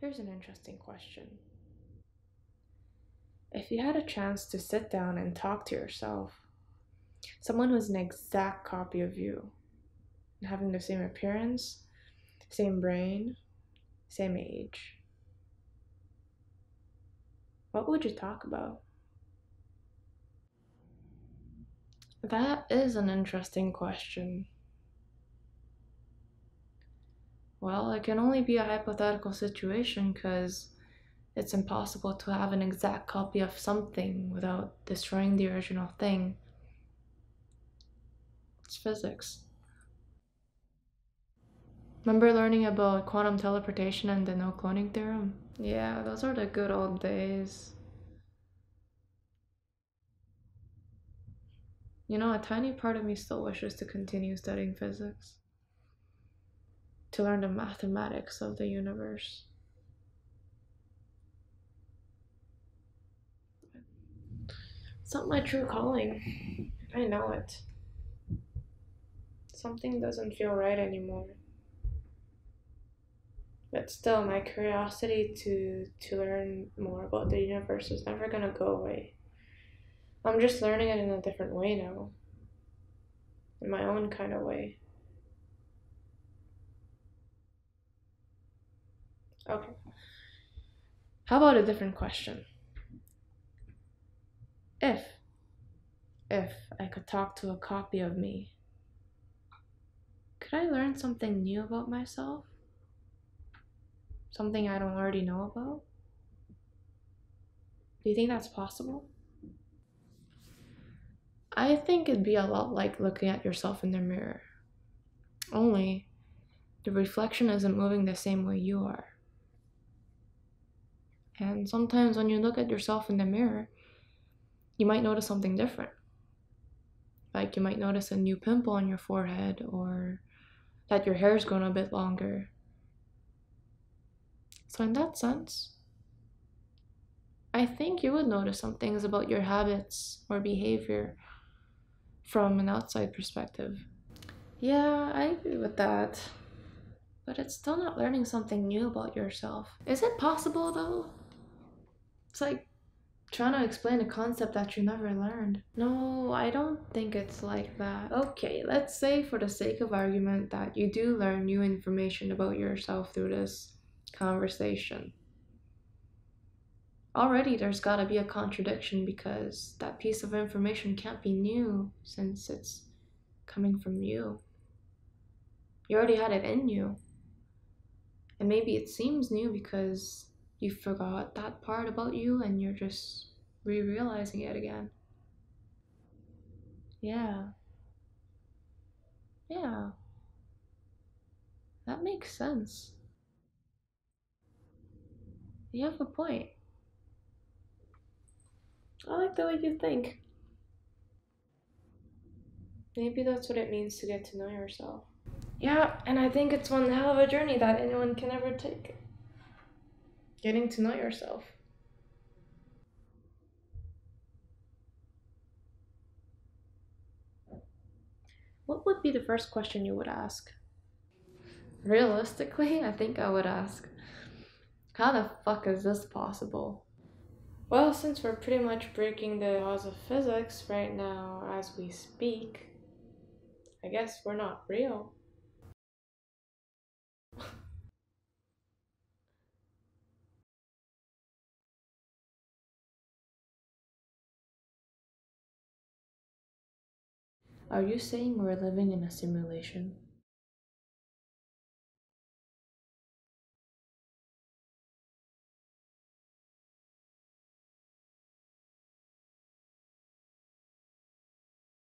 Here's an interesting question. If you had a chance to sit down and talk to yourself, someone who's an exact copy of you, having the same appearance, same brain, same age, what would you talk about? That is an interesting question. Well, it can only be a hypothetical situation because it's impossible to have an exact copy of something without destroying the original thing. It's physics. Remember learning about quantum teleportation and the no cloning theorem? Yeah, those are the good old days. You know, a tiny part of me still wishes to continue studying physics, to learn the mathematics of the universe. It's not my true calling. I know it. Something doesn't feel right anymore. But still, my curiosity to, to learn more about the universe is never gonna go away. I'm just learning it in a different way now. In my own kind of way. Okay. How about a different question? If, if I could talk to a copy of me, could I learn something new about myself? Something I don't already know about? Do you think that's possible? I think it'd be a lot like looking at yourself in the mirror. Only the reflection isn't moving the same way you are. And sometimes when you look at yourself in the mirror, you might notice something different. Like you might notice a new pimple on your forehead or that your hair's grown a bit longer. So, in that sense, I think you would notice some things about your habits or behavior from an outside perspective. Yeah, I agree with that. But it's still not learning something new about yourself. Is it possible though? It's like trying to explain a concept that you never learned. No, I don't think it's like that. Okay, let's say for the sake of argument that you do learn new information about yourself through this conversation. Already there's gotta be a contradiction because that piece of information can't be new since it's coming from you. You already had it in you. And maybe it seems new because you forgot that part about you and you're just re realizing it again. Yeah. Yeah. That makes sense. You have a point. I like the way you think. Maybe that's what it means to get to know yourself. Yeah, and I think it's one hell of a journey that anyone can ever take. Getting to know yourself. What would be the first question you would ask? Realistically, I think I would ask, how the fuck is this possible? Well, since we're pretty much breaking the laws of physics right now as we speak, I guess we're not real. Are you saying we're living in a simulation?